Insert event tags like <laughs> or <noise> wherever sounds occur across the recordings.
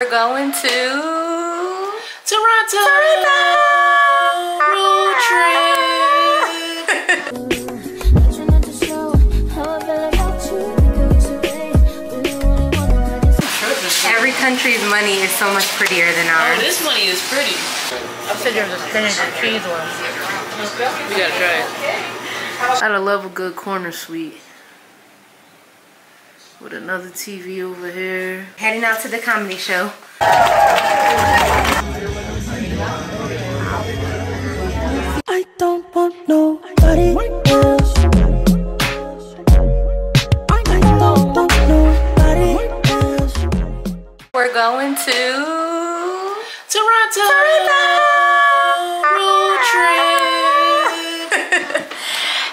We're going to Toronto. Road trip. <laughs> Every country's money is so much prettier than ours. Oh, this money is pretty. I said there's a spinach and cheese one. We gotta try it. I love a good corner suite. With another TV over here. Heading out to the comedy show. I don't want nobody else. I don't want nobody else. We're going to Toronto. Road trip. <laughs>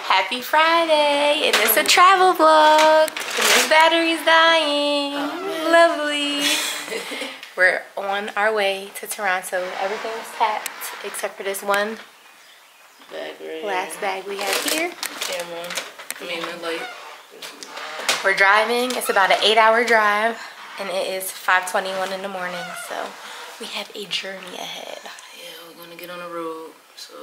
Happy Friday, and it's a travel vlog. And this battery's dying. Lovely. <laughs> We're on our way to Toronto. Everything's packed except for this one Bag right last bag we have here. Camera. I mean, the light. We're driving. It's about an eight-hour drive, and it is 5:21 in the morning. So we have a journey ahead. Yeah, we're gonna get on the road. So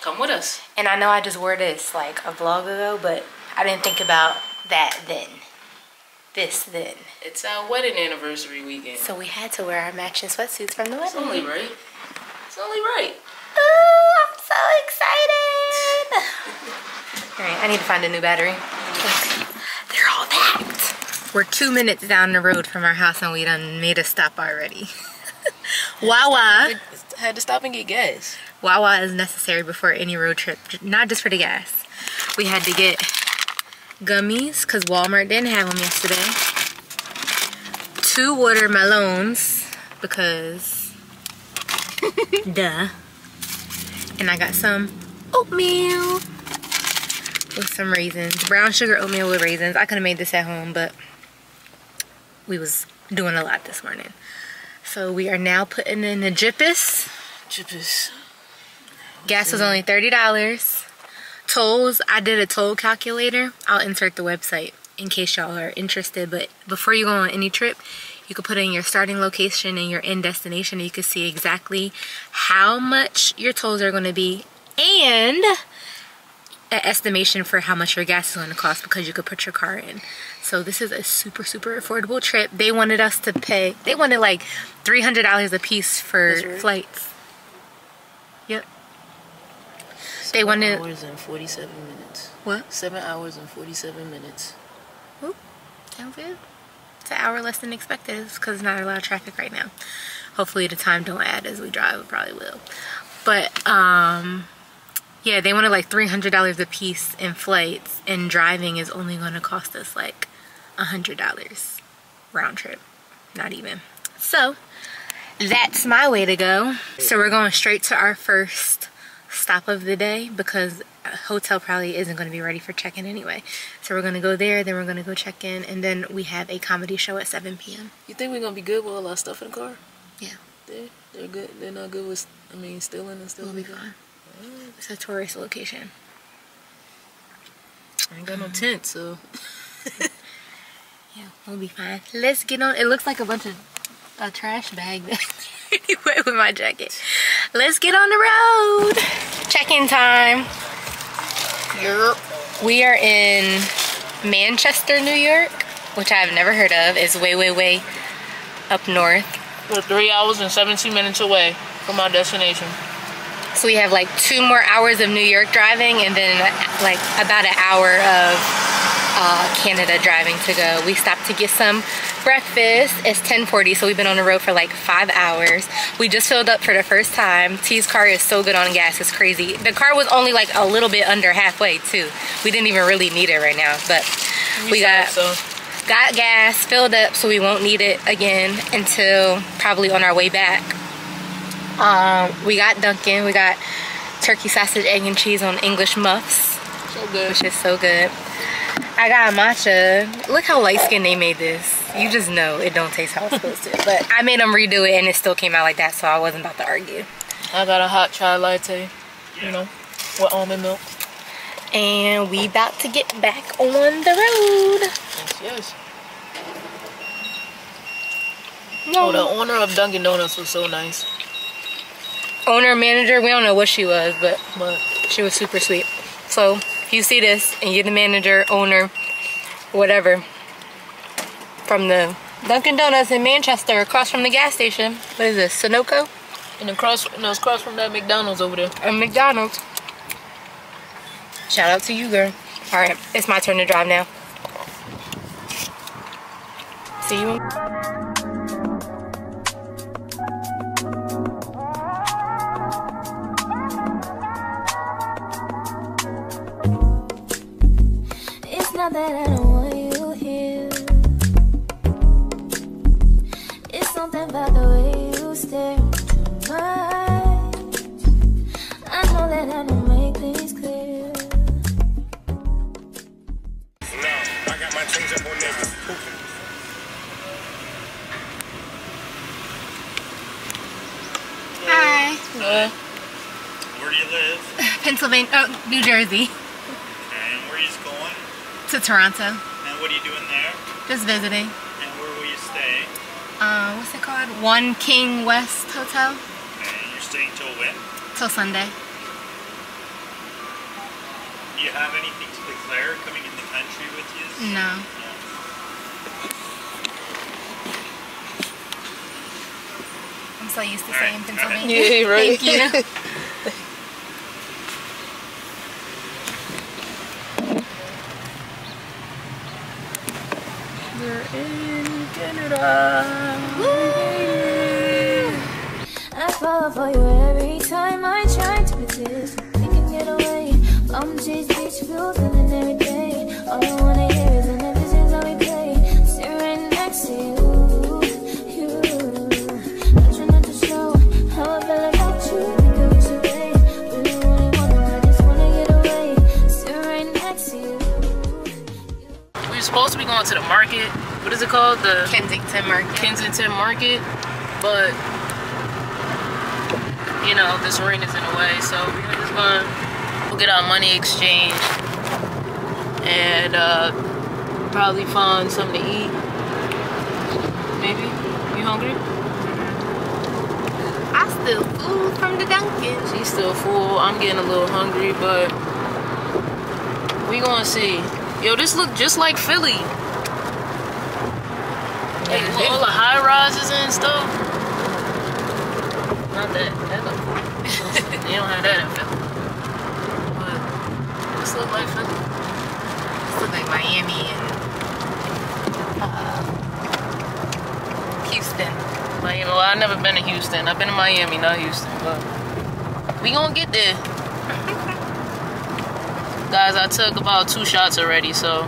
come with us. And I know I just wore this like a vlog ago, but I didn't think about that then. This then. It's our wedding anniversary weekend. So we had to wear our matching sweatsuits from the wedding. It's only right. It's only right. Ooh, I'm so excited. <laughs> All right, I need to find a new battery. They're all packed. We're two minutes down the road from our house and we done made a stop already. <laughs> Wawa. Had to stop and get gas. Wawa is necessary before any road trip, not just for the gas. We had to get gummies because Walmart didn't have them yesterday. Two watermelons because <laughs> duh. And I got some oatmeal with some raisins. Brown sugar oatmeal with raisins. I could have made this at home, but we was doing a lot this morning. So we are now putting in the jippus. Chippers. Gas was only $30. Tolls, I did a toll calculator. I'll insert the website in case y'all are interested. But before you go on any trip, you can put in your starting location and your end destination. And you can see exactly how much your tolls are going to be and an estimation for how much your gas is going to cost because you could put your car in. So this is a super, super affordable trip. They wanted us to pay, they wanted like $300 a piece for right. flights. Yep. They wanted, hours and 47 minutes. what? Seven hours and 47 minutes. Sounds good. It's an hour less than expected because there's not a lot of traffic right now. Hopefully the time don't add as we drive. It probably will. But um, yeah, they wanted like three hundred dollars a piece in flights, and driving is only going to cost us like a hundred dollars round trip. Not even. So that's my way to go. So we're going straight to our first stop of the day because hotel probably isn't going to be ready for check-in anyway. So we're going to go there, then we're going to go check in, and then we have a comedy show at 7 p.m. You think we're gonna be good with all our stuff in the car? Yeah. They they're good. They're not good with. I mean, stealing and stuff. We'll be fine. It's a tourist location. I ain't got no tent, so <laughs> Yeah, we'll be fine. Let's get on. It looks like a bunch of a trash bag <laughs> anyway with my jacket. Let's get on the road. Check-in time. Europe. We are in Manchester, New York, which I've never heard of. It's way, way, way up north. we're three hours and 17 minutes away from our destination. So we have like two more hours of New York driving and then like about an hour of uh, Canada driving to go. We stopped to get some breakfast. It's 1040 so we've been on the road for like five hours. We just filled up for the first time. T's car is so good on gas, it's crazy. The car was only like a little bit under halfway too. We didn't even really need it right now but we got so got gas filled up so we won't need it again until probably on our way back um we got dunkin we got turkey sausage egg and cheese on english muffs so good. which is so good i got a matcha look how light skinned they made this you just know it don't taste how it's supposed to but i made them redo it and it still came out like that so i wasn't about to argue I got a hot chai latte. You know, with almond milk. and we about to get back on the road Yes, yes. Oh, the owner of Dunkin' Donuts was so nice. Owner, manager, we don't know what she was, but But she was super sweet. So if you see this and you're the manager, owner, whatever, from the Dunkin' Donuts in Manchester across from the gas station. What is this? Sunoco? and across, no, it's across from that McDonald's over there. A McDonald's. Shout out to you, girl. All right, it's my turn to drive now. See you. New Jersey And where are you going? to Toronto. And what are you doing there? Just visiting. And where will you stay? Uh, what's it called? One King West Hotel And you're staying till when? till Sunday. Do you have anything to declare coming in the country with you? No. I'm so used to saying Pennsylvania. <laughs> Yeah, right. Thank you. Going to the market. What is it called? The Kensington Market. Kensington Market, but you know this rain is in the way, so we're just gonna we'll get our money exchanged and uh, probably find something to eat. Maybe you hungry? I still food from the Dunkin'. She's still full. I'm getting a little hungry, but we gonna see. Yo, this look just like Philly. Like all the high rises and stuff. Not that. Cool. they <laughs> don't have that in Philly. But this look like Philly. This look like Miami and uh, Houston. Miami. Well, I've never been to Houston. I've been to Miami, not Houston. But we gonna get there. <laughs> Guys, I took about two shots already, so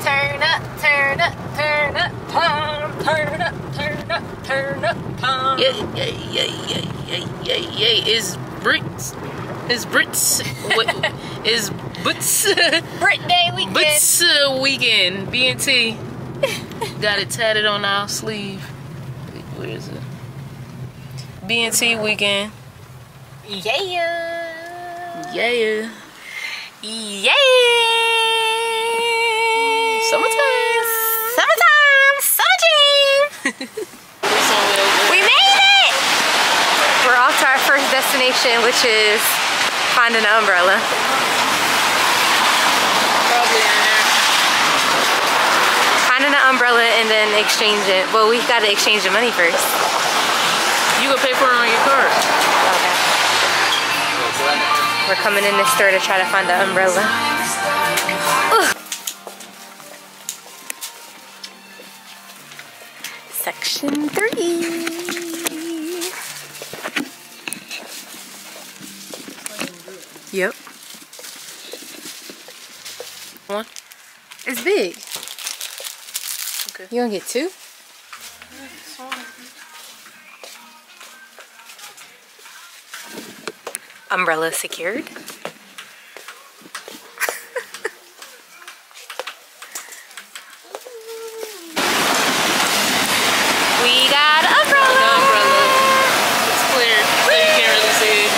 Turn up, turn up, turn up, pump, turn up, turn up, turn up, pump. Yeah, yeah, yeah, yeah, yeah, yeah, yeah. Is Brits? Is Brits? what? <laughs> Is Boots? Brit Day weekend. Boots uh, weekend. BNT. <laughs> Got it tatted on our sleeve. Where is it? BNT weekend. Yeah. Yeah. Yeah. We made it! We're off to our first destination, which is finding an umbrella. Probably in there. Finding an umbrella and then exchange it. Well, we gotta exchange the money first. You can pay for it on your card. Okay. We're coming in this store to try to find the umbrella. Section three. Yep. One. It's big. Okay. You gonna get two? Umbrella secured. we got The umbrella. umbrella. It's clear. So you can't really see it.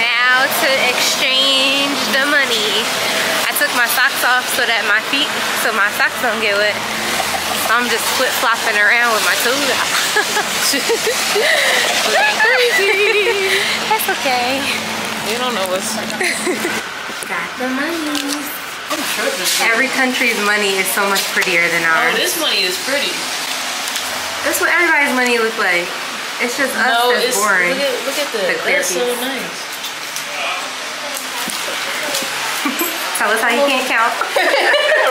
Now to exchange the money. I took my socks off so that my feet, so my socks don't get wet. I'm just flip flopping around with my toes out. Looking crazy. That's okay. You don't know what's. Got the money. Sure. Every country's money is so much prettier than ours. Oh, ours. this money is pretty. That's what everybody's money look like. It's just us no, that's it's boring. look at look at The that. clear That's so nice. Tell us how you can't count. <laughs>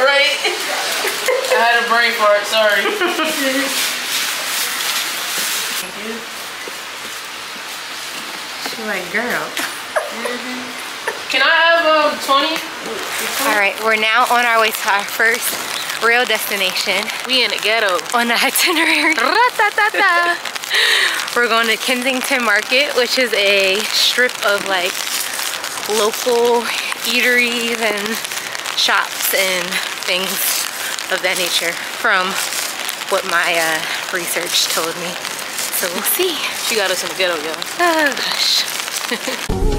right? I had a brain fart. Sorry. She's like, girl. <laughs> Can I have um 20? All right, we're now on our way to our first real destination We in the ghetto. on the itinerary. <laughs> We're going to Kensington Market, which is a strip of like local eateries and shops and things of that nature from what my uh, research told me. So we'll see. She got us in the ghetto, y'all. Oh gosh. <laughs>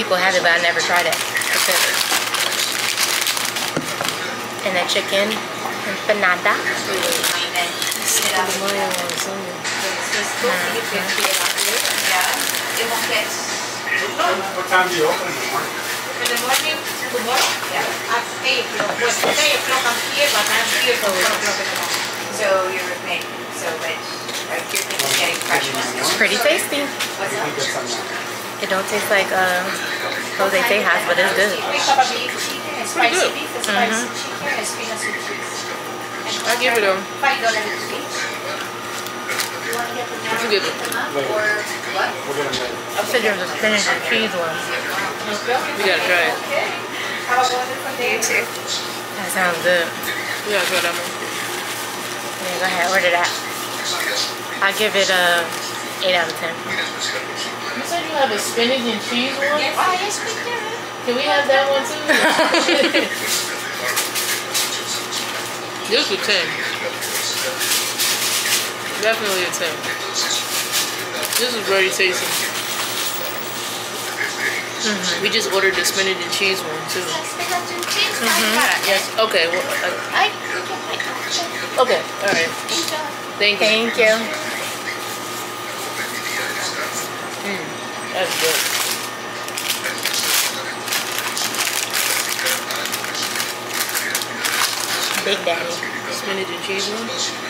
people have it, but I never tried it. It's good. And the chicken empanada. Mayo or. What time do you open in the morning? In the morning, tomorrow, yeah, at 8 o'clock. Well, 8 o'clock I'm here, but I'm here till 1 o'clock in the morning. So you're making, so that, like, you're getting fresh ones. It's pretty tasty. What's up? Get some now. It don't taste like uh, Jose Tejas, but it's good. We have a beef chicken, a spicy good. beef, a spicy chicken, a spinach with cheese. And I give it a. Five dollars. You want the What you give it? or what? We're gonna make. I said there's a spinach and cheese one. We gotta try it. Okay. Have a wonderful day. You too. That sounds good. We gotta try that one. Yeah, go ahead, order that. I give it a 8 out of 10. You said you have a spinach and cheese one? Ah, yes, we can. Can we have that one too? <laughs> this was 10. Definitely a 10. This is very tasty. We just ordered the spinach and cheese one too. Spinach and cheese, five Yes. Okay. Well, I, you can make it. okay. All right. Thank you. Thank you. That's good. Big Daddy. Spinach and cheese one.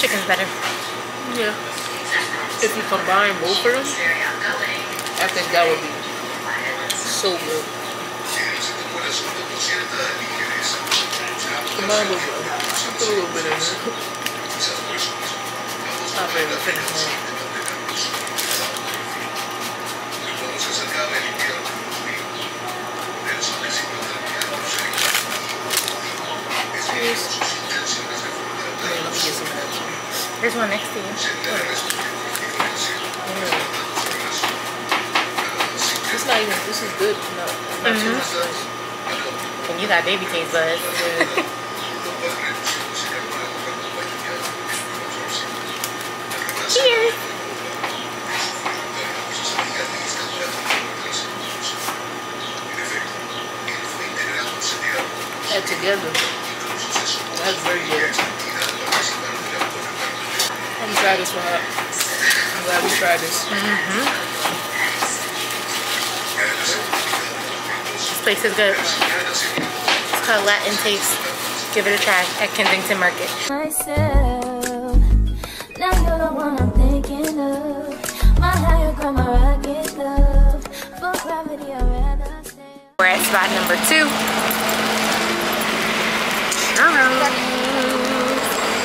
Chicken's better. Yeah. If you combine both of them, I think that would be so good. Combine both of them. Put a little bit in there. My favorite finish one. Cheers. There's one next to you. Mm. It's not even, this is good. No. Mm -hmm. And you got baby cake buzz. Cheers! Head together. I'm glad we tried this. This place is good. It's called Latin Taste. Give it a try at Kensington Market. myself. Now you're the one I'm thinking of. My higher ground, my rocket love. For gravity, I'd rather stay. We're at spot number two.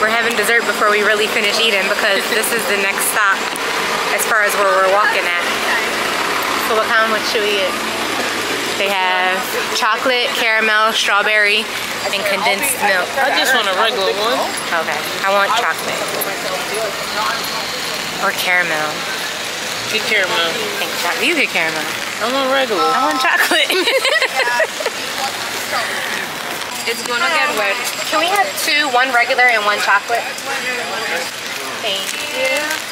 We're having dessert before we really finish eating because this is the next stop as far as where we're walking at. So what kind of what should we get? They have chocolate, caramel, strawberry, and condensed milk. I just want a regular one. Okay, I want chocolate. Or caramel. Get caramel. I think chocolate. You get caramel. I want regular. I want chocolate. <laughs> It's gonna get wet. Can we have two, one regular and one chocolate? Thank you.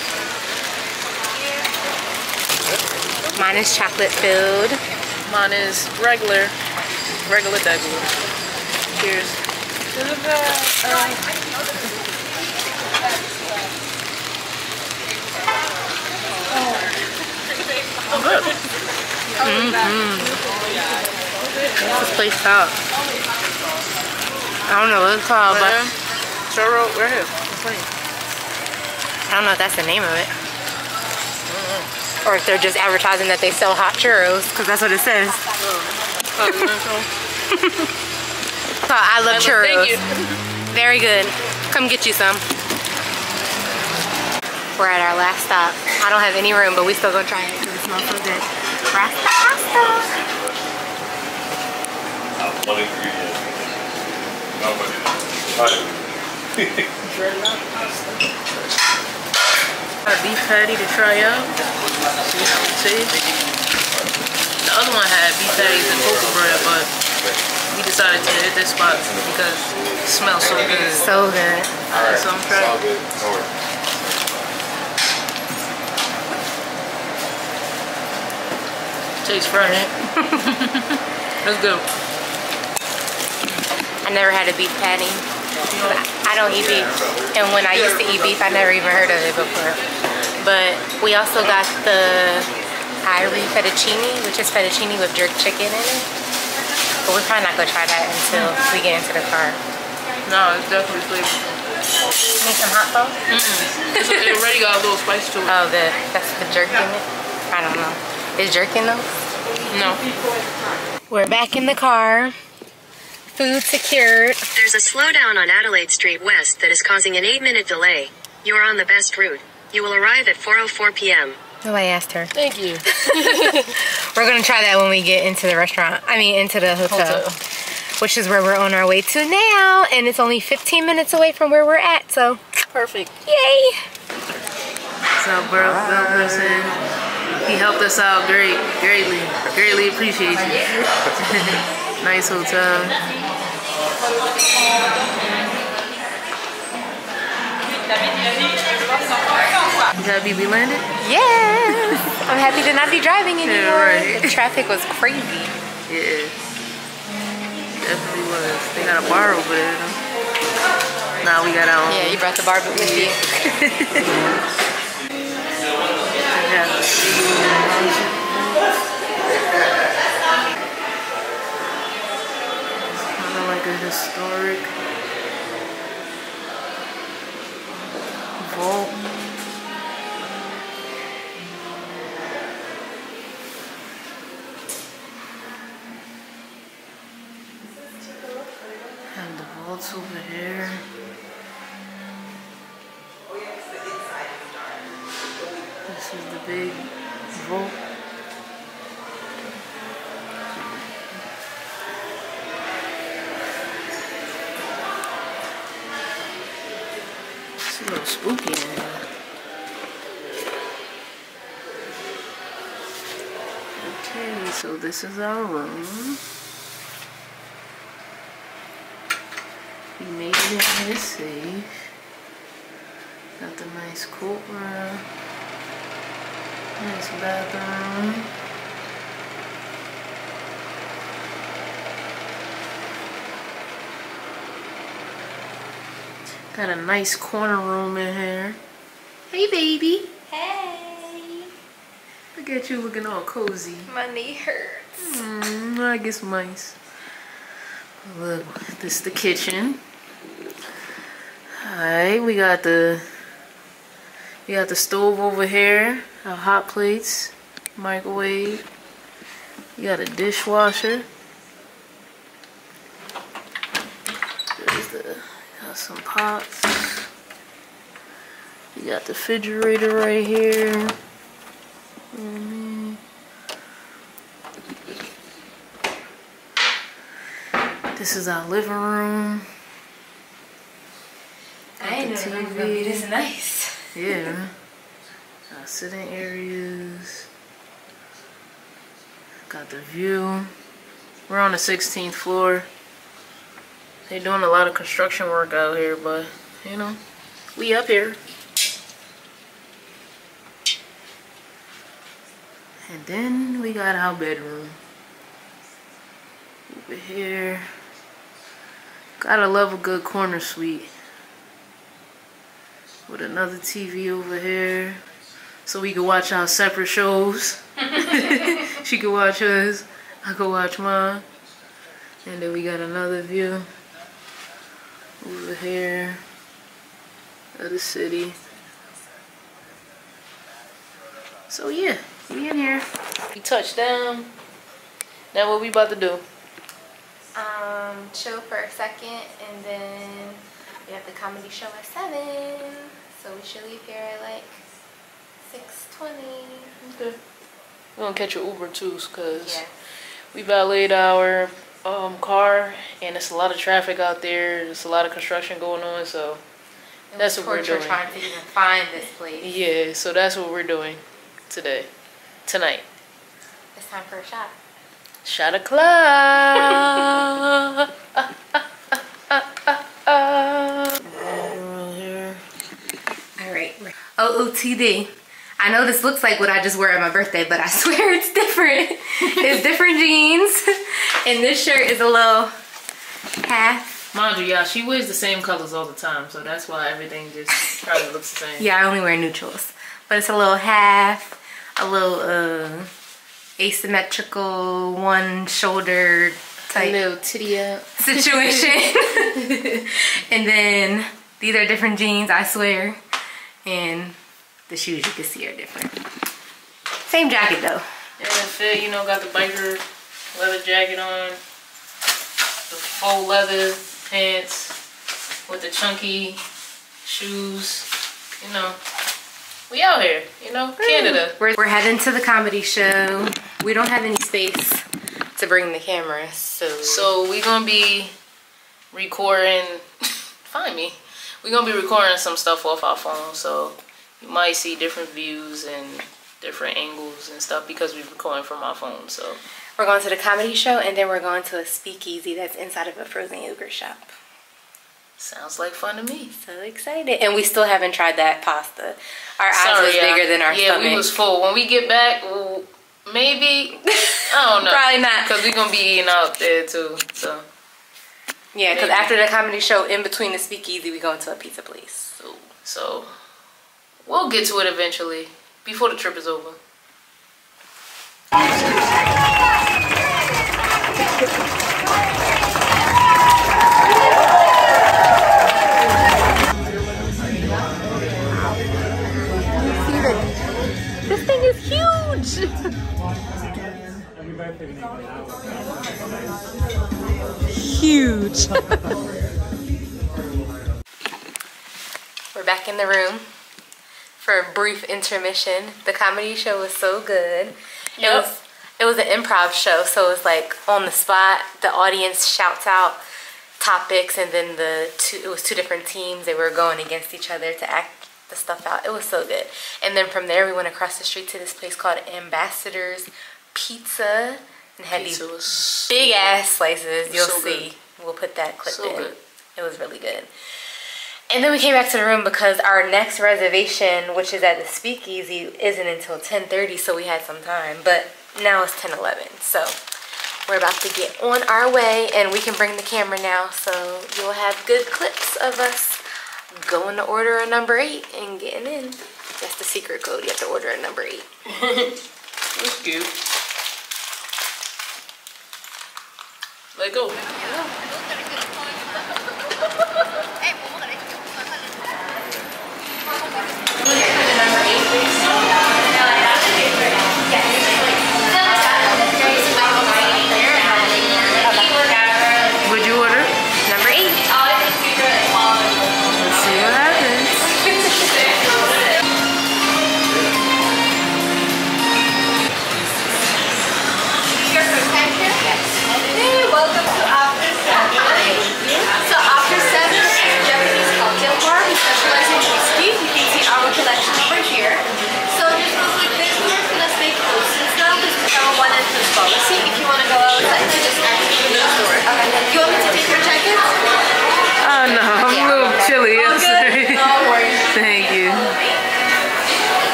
Mine is chocolate filled. Mine is regular. Regular degular. Cheers. Oh, This place out. I don't know what it's called, but Churro, right here. I don't know if that's the name of it. Or if they're just advertising that they sell hot churros, because that's what it says. Oh, you want some? So I love churros. Thank you. Very good. Come get you some. We're at our last stop. I don't have any room, but we still gonna try it because it smells so good. Rasta pasta. <laughs> One ingredient. Nobody Got a beef patty to try out. See how it tastes. The other one had beef patties and coco bread, but we decided to hit this spot because it smells so good. So good. Alright, So I'm trying. Tastes fresh. <laughs> That's good. I never had a beef patty. I don't eat beef. And when I used to eat beef, I never even heard of it before. But we also got the Irie fettuccine, which is fettuccine with jerk chicken in it. But we're probably not gonna try that until we get into the car. No, it's definitely flavorful. Need some hot sauce? It's, <laughs> it already got a little spice to it. Oh, the that's the jerk in it. I don't know. Is jerk in those? No. We're back in the car. Food secured. There's a slowdown on Adelaide Street West that is causing an 8-minute delay. You are on the best route. You will arrive at 4:04 p.m. Nobody asked her. Thank you. <laughs> We're gonna try that when we get into the restaurant. I mean, into the hotel, Hotel. which is where we're on our way to now, and it's only 15 minutes away from where we're at. So, Perfect. yay! So, bro, Bill person, he helped us out great, greatly, greatly appreciate you. <laughs> nice hotel. You happy we landed? Yes! I'm happy to not be driving anymore. right. The traffic was crazy. Yeah. Definitely was. They got a bar over there Now Nah, we got our own. Yeah, you brought the bar with you. <laughs> Kind of like a historic And the vaults over here. This is the big vault. This is our room. We made it in here safe. Got the nice courtroom. Nice bathroom. Got a nice corner room in here. Hey, baby. Hey. Look at you looking all cozy. My knee hurts. Mm, I guess mice. Look, this is the kitchen. Alright, we got the we got the stove over here, our hot plates, microwave. You got a dishwasher. There's the got some pots. You got the refrigerator right here. Mhm. This is our living room. I ain't know the the room gonna be TV. this nice. <laughs> Yeah. Our sitting areas. Got the view. We're on the 16th floor. They're doing a lot of construction work out here, but you know, we up here. And then we got our bedroom. Over here. Gotta love a good corner suite with another TV over here so we can watch our separate shows. <laughs> she can watch us, I can watch mine. And then we got another view over here of the city. So yeah, we in here. We touched down. Now what we about to do? Um, chill for a second and then we have the comedy show at 7. So we should leave here at like 6.20. Okay. We're gonna catch an Uber too, cause Yeah. we valeted our um, car, and it's a lot of traffic out there. There's a lot of construction going on, so It That's what we're doing. trying to even find this place. yeah. So that's what we're doing today, tonight. It's time for a shot. Shot o'clock. here. <laughs> All right. OOTD. I know this looks like what I just wore at my birthday, but I <laughs> swear it's different. it's different jeans. And this shirt is a little half. Mind you, y'all, she wears the same colors all the time, so that's why everything just probably looks the same. Yeah, I only wear neutrals. But it's a little half, a little uh, asymmetrical, one shoulder A type little titty out. situation. <laughs> <laughs> and then these are different jeans, I swear. And the shoes you can see are different. Same jacket though. Yeah, fit, you know, got the biker leather jacket on, the faux leather pants with the chunky shoes, you know. We out here, you know, Canada. We're, we're heading to the comedy show. We don't have any space to bring the camera, so So we gonna be recording, <laughs> find me. We're gonna be recording some stuff off our phone, so you might see different views and different angles and stuff because we're recording from our phone, so. we're going to the comedy show and then we're going to a speakeasy that's inside of a frozen yogurt shop. Sounds like fun to me. So excited. And we still haven't tried that pasta. Our eyes was bigger than our yeah, stomach. we was full. When we get back, we'll, maybe I don't <laughs> know. Probably not. Cause we're gonna be eating out there too. So, Yeah, because after the comedy show, in between the speakeasy, we go into a pizza place. so, so we'll get to it eventually before the trip is over. Huge. <laughs> We're back in the room for a brief intermission. The comedy show was so good. It Yep. was it was an improv show, so it was like on the spot. The audience shouts out topics, and then the two it was two different teams. They were going against each other to act the stuff out. It was so good. And then from there, we went across the street to this place called Ambassadors Pizza, and had Pizza these big ass slices. You'll So good. see. We'll put that clip So in. good. It was really good. And then we came back to the room because our next reservation, which is at the Speakeasy, isn't until 10:30, so we had some time. But now it's 10:11, so we're about to get on our way, and we can bring the camera now, so you'll have good clips of us going to order a number eight and getting in. That's the secret code. You have to order a number eight. <laughs> That's cute. Let go. Would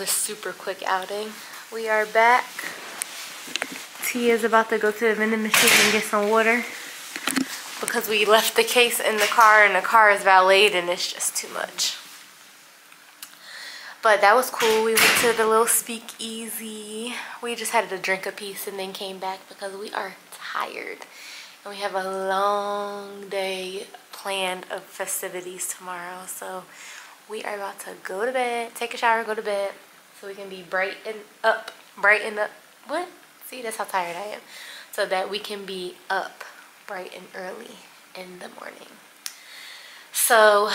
was a super quick outing. We are back. T is about to go to the vending machine and get some water because we left the case in the car and the car is valeted and it's just too much. But that was cool. We went to the little speakeasy. We just had to drink a piece and then came back because we are tired. And we have a long day planned of festivities tomorrow. So we are about to go to bed, take a shower, go to bed, so we can be bright and up, bright and up. What? See, that's how tired I am. So that we can be up bright and early in the morning. So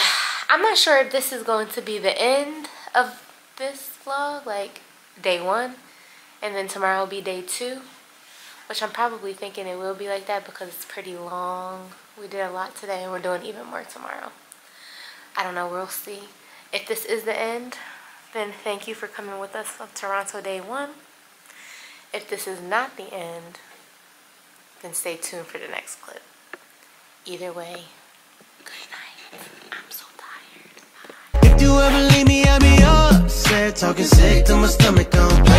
I'm not sure if this is going to be the end of this vlog, like day one, and then tomorrow will be day two, which I'm probably thinking it will be like that because it's pretty long. We did a lot today and we're doing even more tomorrow. I don't know, we'll see. If this is the end, then thank you for coming with us on Toronto day one. If this is not the end, then stay tuned for the next clip. Either way, good night. I'm so tired. If you ever leave me, I'll be upset. Talking sick to my stomach, don't play.